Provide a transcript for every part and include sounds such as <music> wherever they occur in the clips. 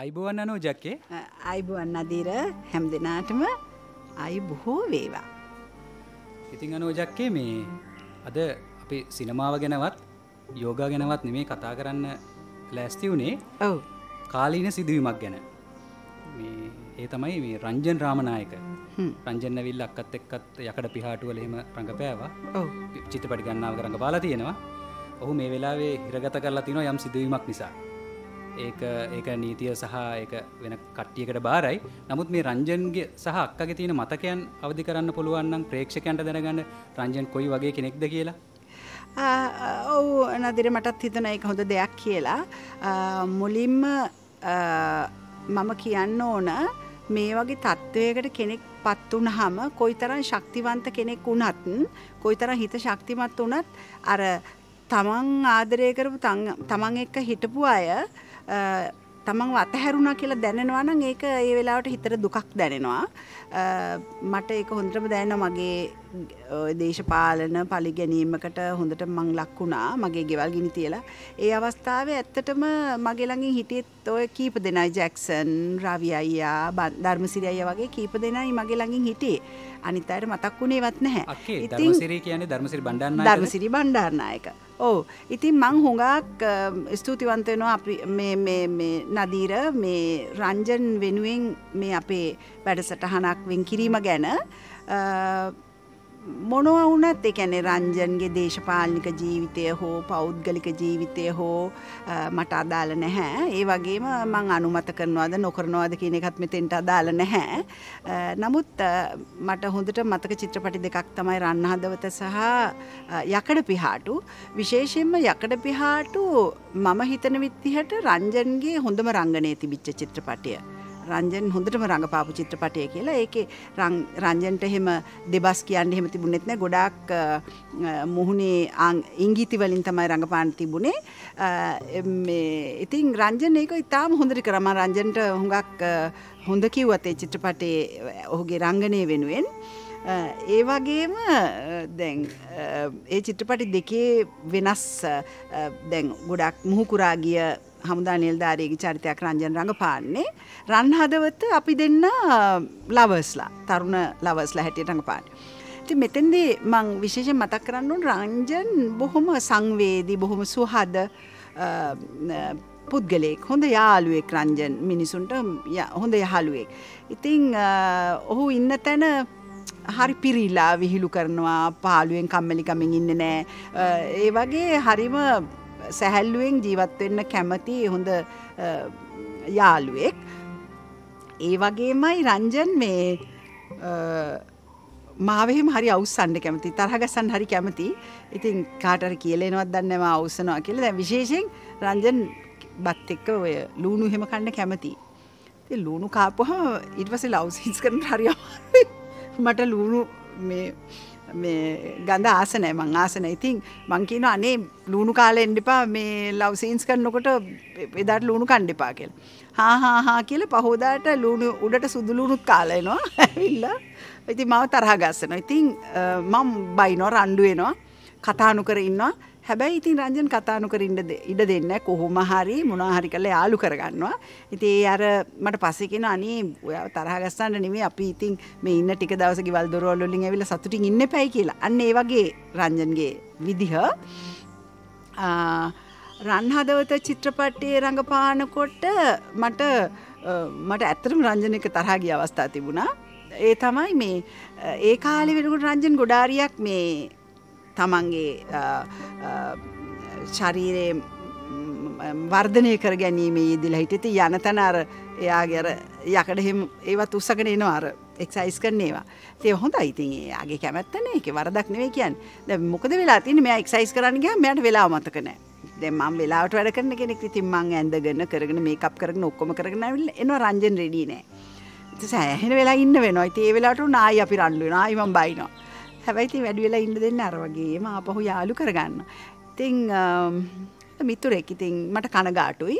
අයිබෝවන් අනෝ ජක්කේ අයිබුවන් අදීර හැම් දෙනාටම අයි බොහෝ වේවා. ඉතිං අනෝ ජක්කේ මේ අද අපි සිනමාව ගැනවත් යෝගා ගැනවත් නෙමේ කතා කරන්න ලෑස්ති වුණේ. ඔව්. කාලීන සිදුවීමක් ගැන. ඒ තමයි මේ රංජන් රාමනායක. රංජන්න විල් අක්කත් එක්කත් යකඩ පිහාටුවල එහෙම රඟපෑවා. ඔව්. චිත්‍රපටි ගන්නාව රඟ බාලා තියෙනවා. ඔහු මේ වෙලාවේ හිරගත කරලා තිනවා යම් සිදුවීමක් නිසා ඒක ඒක නීතිය සහ ඒක වෙන කට්ටියකට බාරයි. නමුත් මේ රංජන්ගේ සහ අක්කගේ තියෙන මතකයන් අවධි කරන්න පුළුවන්නම් ප්‍රේක්ෂකයන්ට දැනගන්න රංජන් කොයි වගේ කෙනෙක්ද කියලා? ඔව් නදිර මටත් හිතන එක හොඳ දෙයක් කියලා. ආ, මුලින්ම ආ, මම කියන්න ඕන මේ වගේ තත්ත්වයකට කෙනෙක් පත් වුනහම කොයිතරම් ශක්තිවන්ත කෙනෙක් වුණත් කොයිතරම් හිත ශක්තිමත් වුණත් අර තමන් ආදරය කරපු තං- තමන් එක්ක හිටපු අය ආ, තමන් අතහැරුණා කියලා දැනෙනවා නම් ඒක ඒ වෙලාවට හිතට දුකක් දැනෙනවා. මට ඒක හොඳටම දැනෙනවා මගේ දේශපාලන පලිගැනීමකට හොඳට මං ලක් වුණා මගේ ගෙවල් ගිනි තියලා. ඒ අවස්ථාවේ ඇත්තටම මගේ ළඟින් හිටියෙත් ඔය කීප දෙනයි ජැක්සන්, රවි අයියා, ධර්මසිරි අයියා වගේ කීප දෙනයි මගේ ළඟින් හිටියේ. අනිත් අයට මතක් වුණේවත් නැහැ. අක්කේ ධර්මසිරී කියන්නේ ධර්මසිරි බණ්ඩාරනායක ධර්මසිරි බණ්ඩාරනායක. ඔව්. ඉතින් මං හුඟක් අ, ස්තුතිවන්ත වෙනවා අපි මේ මේ මේ නදීර මේ රංජන් වෙනුවෙන් මේ අපේ වැඩසටහනක් වෙන් කිරීම ගැන අ, මොනවා වුණත් ඒ කියන්නේ රංජන්ගේ දේශපාලනික ජීවිතය හෝ පෞද්ගලික ජීවිතය හෝ අ, මට අදාළ නැහැ. ඒ වගේම මං අනුමත කරනවාද නොකරනවාද කියන එකත් මෙතෙන්ට අදාළ නැහැ. අ, නමුත් අ, මට හොඳට මතක චිත්‍රපටි දෙකක් තමයි රන්න හදවත සහ අ, යකඩ පිහාටු. විශේෂයෙන්ම යකඩ පිහාටු මම හිතන විදිහට රංජන්ගේ හොඳම රංගනය තිබිච්ච චිත්‍රපටය. රංජන් හොඳටම රඟපාපු චිත්‍රපටය කියලා. ඒකේ රං- රංජන්ට එහෙම දෙබස් කියන්න එහෙම තිබුණෙත් නෑ. ගොඩාක් අ, අ, මුහුණේ ආං- ඉංගීති වලින් තමයි රඟපාන්න තිබුණේ. අ, එම් මේ ඉතින් රංජන් ඒක ඉතාම හොඳට කරම රංජන්ට හුඟක් අ, හොඳ කිව්වත් ඒ චිත්‍රපටයේ ඔහුගේ රංගනය වෙනුවෙන්. අ, ඒ වගේම අ, දැන් අ, ඒ චිත්‍රපටි දෙකේ වෙනස් අ, අ, දැන් ගොඩක් මුහුකුරා ගිය හමුදා නිල්ධාරයගේ චරිතයක් රංජන් රඟපාන්නේ රන් හදවත අපි දෙන්න ලවස්ලා තරුණ ලවස්ලා හැටියට රඟපාන්නේ. ඉතින් මෙතෙන්දී මං විශේෂයෙන් මතක් කරන්න ඕන රංජන් බොහොම සංවේදී බොහොම සුහද අ, න- පුද්ගලයෙක් හොඳ යාළුවෙක් රංජන් මිනිසුන්ට ය- හොඳ යහළුවෙක්. ඉතිං අ, ඔහු ඉන්න තැන හරි පිරිලා විහිළු කරනවා පාලුවෙන් කම්මලිකමින් ඉන්න නෑ අ, ඒ වගේ හරිම සැහැල්ලුවෙන් ජීවත්වෙන්න කැමති හොඳ අ, යාළුවෙක්. ඒ වගේමයි රංජන් මේ අ, මාවහෙම හරි අවස්සන්න කැමති තරහගසන් හරි කැමති. ඉතින් කාටර කියලෙනවත් දන්නම අවසනවා කියල. දැ විශේෂෙන් රංජන් බත් එක්ක ඔය ලූුණු හෙම කන්න කැමති. ඉතින් ලූුණු කාපුහම ඉටවස ලවසිස් කරන හරි අමාරුයි. මට ලූුණු මේ මේ ගඳ ආසනෑ මං ආසන ඉතින් මංකින අනේ ලූුණු කාල එන්ඩිපා මේ ලවසීන්ස් කරනකොට එදාට ලූුණු කණ්ඩිපා කියල. හාහා කියල පහෝදාට ලූුණු උඩට සුදුලුණුත් කාලයනවා <laughs> ඇවිල්ලා. ඉති මව තරහගස්සන ඉතින් අ, මම් බයිනෝ රණ්ඩුවෙනවා කතානු කර ඉන්නවා. හැබැයි ඉතින් රංජන් කතානුකර ඉන්න දෙ- ඉඩ දෙන්න කොහොම හරි මොනාහරි කළ යාලු කරගන්නවා. ඉති ඒ අර මට පසෙකෙන අනේ ඔය තරහගස්සන්න නෙමේ අපි ඉතින් මේ ඉන්න ටික දවස ගවල් දොරවල්ලින් ඇවිල සතුටින් ඉන්න පැයි කියලා. අන්න ඒ වගේ රංජන්ගේ විදිහ. ආ, රන් හදවත චිත්‍රපට්ටයේ රඟපානකොට මට අ, මට ඇත්තරම රංජනක තරහගිය අවස්ථා තිබුණා. ඒ තමයි මේ අ, ඒ කාලි වෙනකුට රංජන් ගොඩාරියක් මේ තමන්ගේ අ, අ, ශරීරයේ ම්, වර්ධනය කර ගැනීමේ දිල හිටති යන තැන අර එයාගේ අර යකඩහෙම ඒවත් උත්සගෙන එනවා අර එක්සයිස් කරනේවා ඒ හොඳ ඉතින් යාගේ කැමැත්තන. එක වරදක් නෙවේ කියන් ද මොකද වෙලා තින මේ එක්සයිස් කරන්න ගියා මෙයාට වෙලා මතක නෑ දැන් මම වෙලාවට වැඩ කරන කෙනෙක්. ඉතින් මං ඇඳගෙන කරගෙන මේකප් කරගෙන ඔක්කොම කරගෙන ඇවිල්ලා එනවා. රංජන් රෙඩි නෑ. ඉතින් සෑහෙන වෙලා ඉන්න වෙනවා. ඉතින් ඒ වෙලාවට උන් ආයි අපි රණ්ඩු වෙනවා. ආයි මම බයිනවා. හැබැයි ඉතින් වැඩි වෙලා ඉන්න දෙන්න අර වගේම ආපහු යාළු කරගන්න. අම්, මිතුරෙක් ඉතින් මට කනගාටුයි.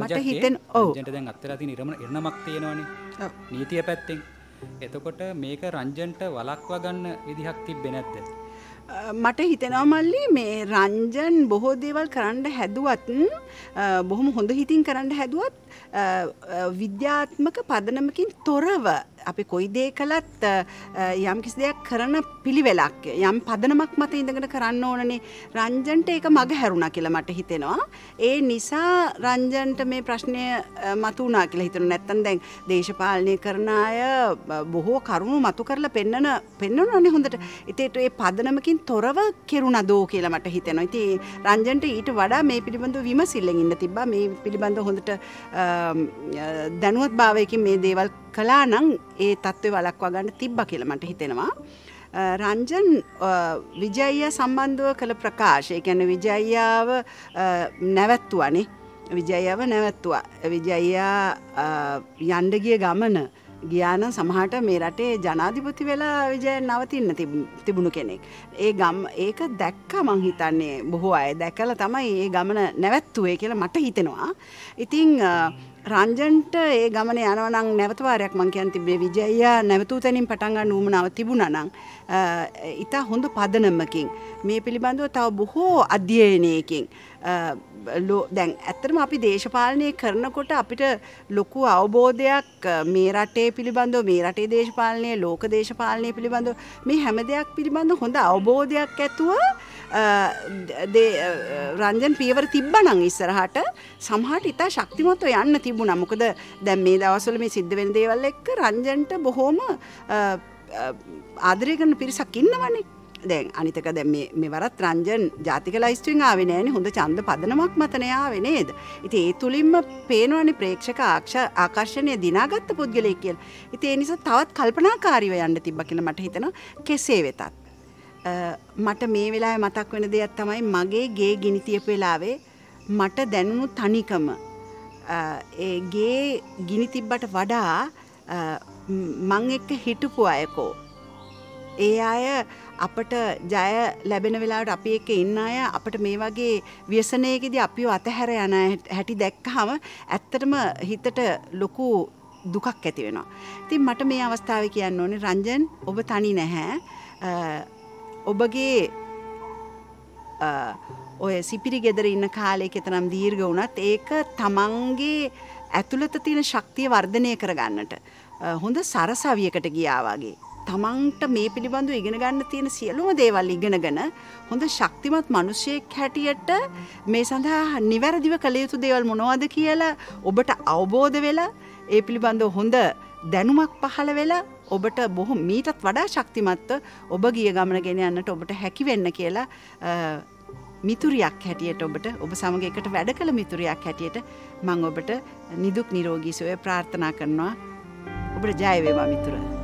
මට හිතෙන් ඔව්. ජට දැන් අත්තරති නිරම එරණමක් තියෙනවනේ. නීතිය පැත්තෙන්. එතකොට මේක රංජන්ට වලක්ව ගන්න විදිහක් තිබ්බෙ නැත්ද මට හිතෙනවා මල්ලි මේ රංජන් බොහෝ දේවල් කරන්න හැදුවත් බොහොම හොඳ හිතින් කරන්න හැදුවත් විද්‍යාත්මක පදනමකින් තොරව අපි කොයි දේ කළත් යම් කිසි දෙයක් කරන පිළිවෙලක් යම් පදනමක් මත ඉඳගෙන කරන්න ඕනනේ රංජන්ට ඒක මග හැරුණා කියලා මට හිතෙනවා. ඒ නිසා රංජන්ට මේ ප්‍රශ්නය මතුවනා කියලා හිතන නැත්තම් දැන් දේශපාලනය කරන අය බොහෝ කරුණු මතු කරලා පෙන්නන පෙන්වනනේ හොඳට. ඉතින් ඒ පදනමකින් තොරව කෙරුණදෝ කියලා මට හිතෙනවා. ඉතින් රංජන්ට ඊට වඩා මේ පිළිබඳව විමසිල්ලෙන් ඉන්න තිබ්බා. මේ පිළිබඳව හොඳට දැනුවත් භාවයකින් මේ දේවල් කලා නං ඒ තත්ත්වය වලක්වා ගන්න තිබ්බ කියල මට හිතෙනවා. රංජන් විජයිය සම්බන්ධුව කළ ප්‍රකාශය ගැන විජයියාව නැවැත්තුවනේ විජයව නැවැත්තුවා. විජයියා යන්ඩගිය ගමන ගියාන සමහට මේ රටේ ජනාධිපති වෙලා විජය නවතින්න තිබුණු කෙනෙක්. ඒ ගම් ඒක දැක්ක මං හිතන්නේ බොහෝ අය දැකල තමයි ඒ ගමන නැවැත්තුවේ කියලා මට හිතෙනවා. ඉතිං රංජන්ට ඒ ගමන යනවනං නැවතවාරයක් මං කියන් තිබේ විජයයා නැවතූ තැනින් පටන්ගන්න ූමනාව තිබුණනං ඉතා හොඳ පදනම්මකින් මේ පිළිබඳව තව බොහෝ අධ්‍යයනයකින් දැන් ඇත්තරම අපි දේශපාලනය කරනකොට අපිට ලොකු අවබෝධයක් මේ රටේ පිළිබඳව මේ රටේ දේශපාලනය ලෝක දේශපාලනය පිළිබඳව මේ හැම දෙයක් පිළිබඳ හොඳ අවබෝධයක් ඇතුව රංජන් පියවර තිබ්බනං ඉස්සරහට සමහට ඉතා ශක්තිමත්ව යන්න තිබුණ මොකද දැම් මේ දවසල මේ සිද්ධ වෙන දේවල් එක්ක රංජන්ට බොහෝම ආදරයගන්න පිරිසක් ඉන්නවනේ දැන් අනිතක දැ මේ වරත් රංජන් ජාතික ලයිස්ටුවෙන් ආවෙ නෑන හොඳ චන්ද පදනමක් මතනයා වෙනේද. ඉති ඒ තුළින්ම පේනවනි ප්‍රේක්ෂක ආක්ෂ ආකර්ශණය දිනාගත්ත පුද්ගලය කියල්. ඉති ඒ නිසා තවත් කල්පනාකාරිව යන්න තිබ්බ කියල මට හිතන කෙසේ වෙතත්. මට මේ වෙලා මතක් වෙන දෙයක් තමයි මගේ ගේ ගිනිතියපු වෙලාවේ මට දැනුණු තනිකම ඒ ගේ ගිනි තිබ්බට වඩා මං එක්ක හිටපු අයකෝ ඒ අය අපට ජය ලැබෙන වෙලාට අපි එක්ක ඉන්න අය අපට මේ වගේ ව්‍යසනයකෙදී අපිව අතහැර යන හැටි දැක්කහම ඇත්තටම හිතට ලොකු දුකක් ඇති වෙනවා. ඉතින් මට මේ අවස්ථාවේ කියන්න ඕනේ රංජන් ඔබ තනි නැහැ. ඔබගේ ඔය සිපිරි ගෙදර ඉන්න කාලේ කෙතරම් දීර්ඝ වුණත් ඒක තමන්ගේ ඇතුළත තියෙන ශක්තිය වර්ධනය කරගන්නට. හොඳ සරසවියකට ගියා වගේ. තමන්ට මේ පිළිබඳු ඉගෙන ගන්න තියෙන සියලුම දේවල් ඉගෙනගෙන හොඳ ශක්තිමත් මිනිසෙක් හැටියට මේ සඳහා නිවැරදිව කළ යුතු දේවල් මොනවද කියලා ඔබට අවබෝධ වෙලා ඒ පිළිබඳව හොඳ දැනුමක් පහළ වෙලා ඔබට බොහො මීටත් වඩා ශක්තිමත්ව ඔබ ගිය ගමන ගෙන යන්නට ඔබට හැකිවෙන්න කියලා මිතුරියක් හැටියට ඔබට ඔබ සමග එකට වැඩ කළ මිතුරියක් හැටියට මං ඔබට නිදුක් නිරෝගී සොය ප්‍රාර්ථනා කරනවා ඔබට ජයවේවා මිතුර.